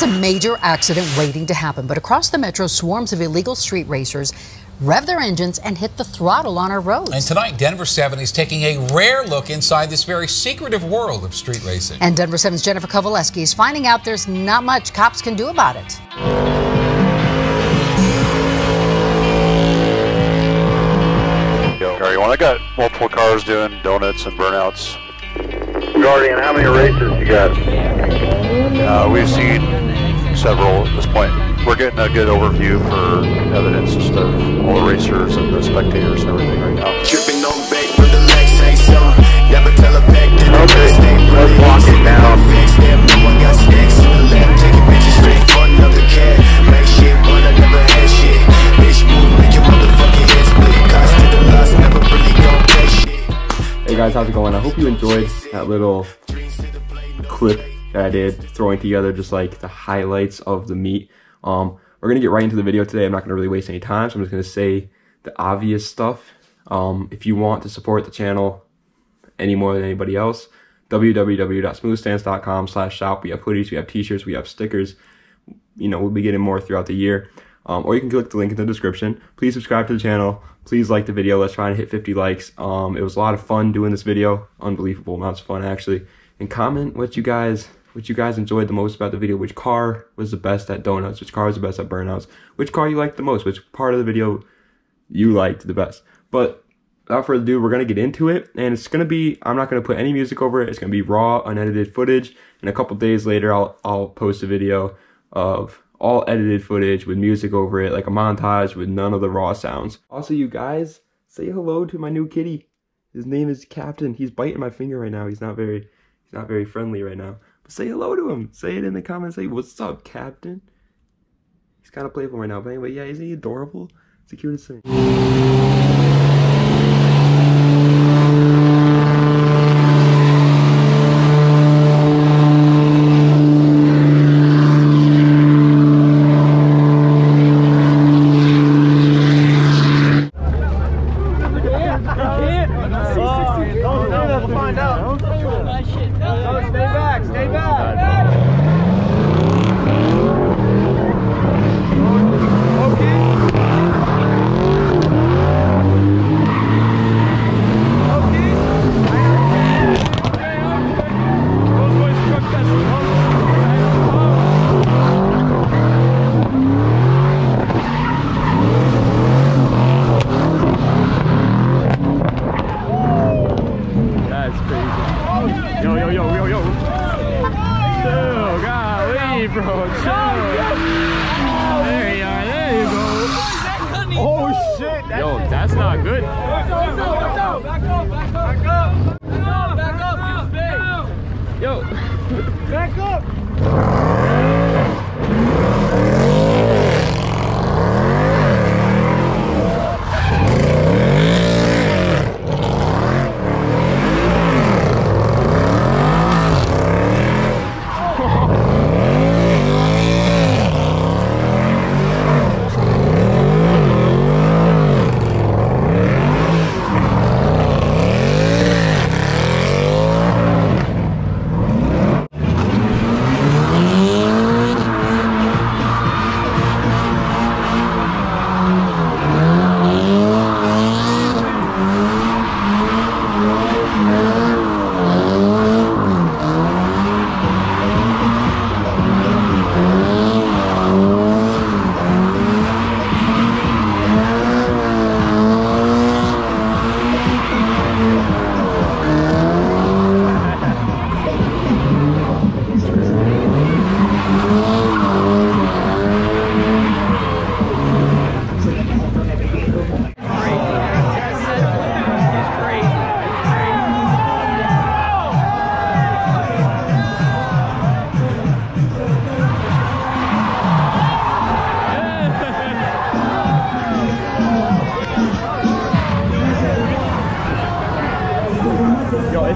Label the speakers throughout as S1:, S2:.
S1: It's a major accident waiting to happen, but across the metro, swarms of illegal street racers rev their engines and hit the throttle on our roads.
S2: And tonight, Denver 7 is taking a rare look inside this very secretive world of street racing.
S1: And Denver 7's Jennifer Kovaleski is finding out there's not much cops can do about it.
S3: Guardian, I got multiple cars doing donuts and burnouts.
S4: Guardian, how many races you got?
S3: Uh, we've seen several at this point. We're getting a good overview for evidence just of all the racers and the spectators and everything right now.
S5: Tripping on back with the legs say so. Never tell a pack to the stay
S4: let's it down.
S5: Fix them, no one got sticks to the left. Taking bitches straight for another cat. Make shit, but I never had shit. Bitch move, make your motherfucking head split. Cost to the loss, never really gon' pay shit.
S6: Hey guys, how's it going? I hope you enjoyed that little clip that I did, throwing together just like the highlights of the meet. Um, we're gonna get right into the video today. I'm not gonna really waste any time, so I'm just gonna say the obvious stuff. Um, if you want to support the channel any more than anybody else, www.smoothstance.com slash shop. We have hoodies, we have t-shirts, we have stickers. You know, we'll be getting more throughout the year. Um, or you can click the link in the description. Please subscribe to the channel. Please like the video. Let's try and hit 50 likes. Um, it was a lot of fun doing this video. Unbelievable amounts of fun, actually. And comment what you guys what you guys enjoyed the most about the video. Which car was the best at donuts? Which car was the best at burnouts? Which car you liked the most? Which part of the video you liked the best? But without further ado, we're gonna get into it, and it's gonna be. I'm not gonna put any music over it. It's gonna be raw, unedited footage. And a couple days later, I'll I'll post a video of all edited footage with music over it, like a montage with none of the raw sounds. Also, you guys, say hello to my new kitty. His name is Captain. He's biting my finger right now. He's not very he's not very friendly right now. Say hello to him. Say it in the comments. Say, what's up, Captain? He's kind of playful right now. But anyway, yeah, isn't he adorable? It's the cutest thing. That's crazy. Yo, yo, yo, yo, yo. Chill, Chill. There you are. There you go. Oh, shit. Yo, that's not good. Yo. Back up. Yo, it's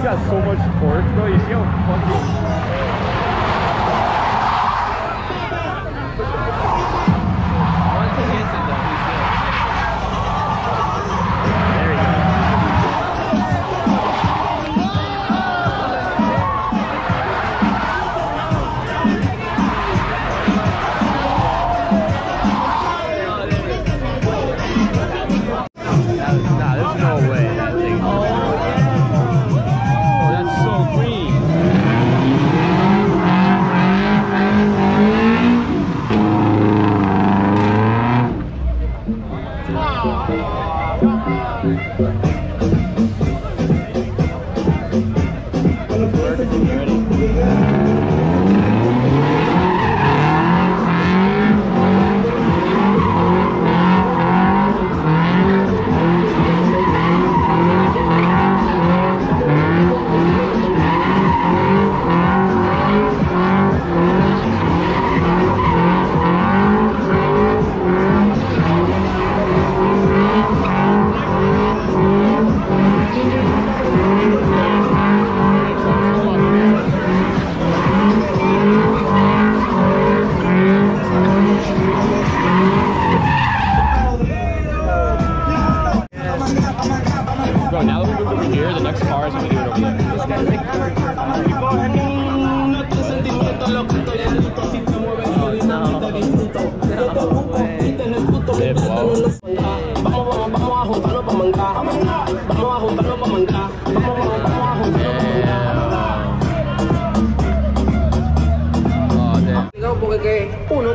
S6: got so much torque, bro. You see how fucking.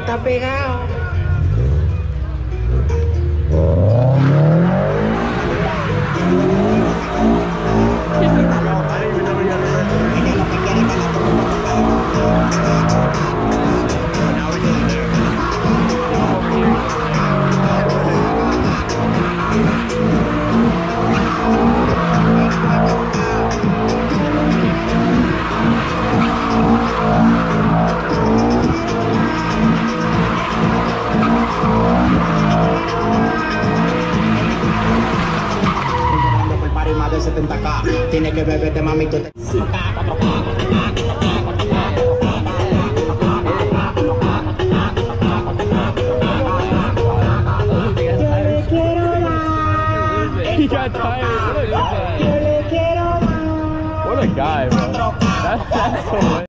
S7: Está pegado.
S8: 70k. Tiene que beberte, mami, tú te...
S9: He got tired. What a guy, bro. That's, that's so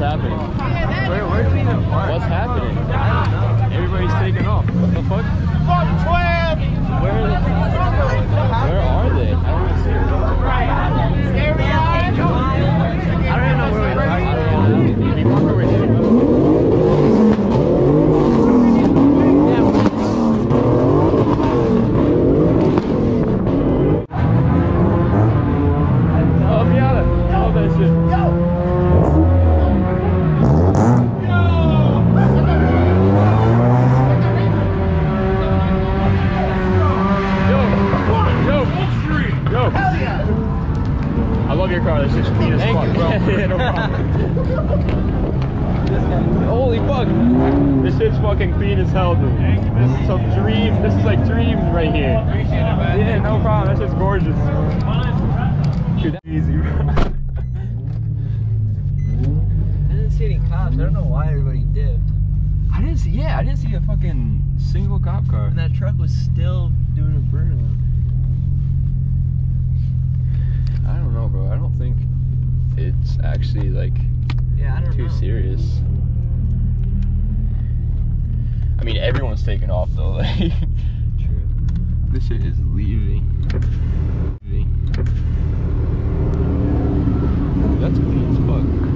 S9: What's happening? Where, where do we even park? What's happening? I don't know. Everybody's taking off. What the fuck? Where, are they? where Holy fuck. This shit's fucking clean as hell, dude. This is some dream. This is like dreams right here. Yeah, no problem. That's just gorgeous. Dude, that's easy, bro.
S8: see any cops. I don't know why everybody dipped.
S6: I didn't see. Yeah, I didn't see a fucking single cop car.
S8: And that truck was still doing a burnout.
S6: It's actually like
S8: Yeah, I don't
S6: too
S8: know.
S6: serious. I mean, everyone's taking off though. Like,
S8: True.
S6: this shit is leaving. Leaving. That's clean as fuck.